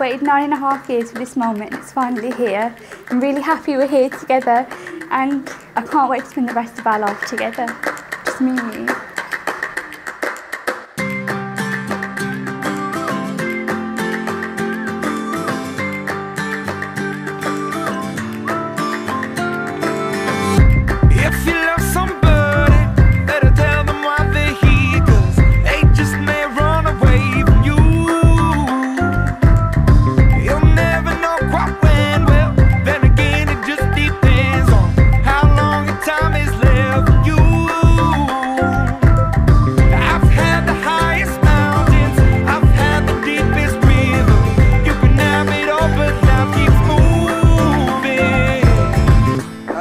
waited nine and a half years for this moment. It's finally here. I'm really happy we're here together and I can't wait to spend the rest of our life together. Just me and you.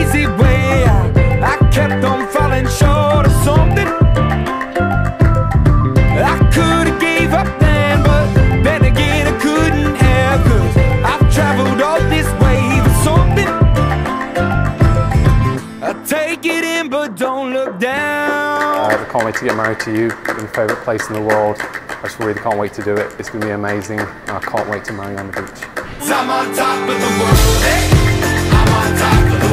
easy way. I kept on falling short of something. I could have gave up then, but then again I couldn't have. Cause I've traveled all this way for something. I take it in, but don't look down. Uh, I can't wait to get married to you in your favourite place in the world. I just really can't wait to do it. It's going to be amazing. I can't wait to marry you on the beach. I'm on top of the world.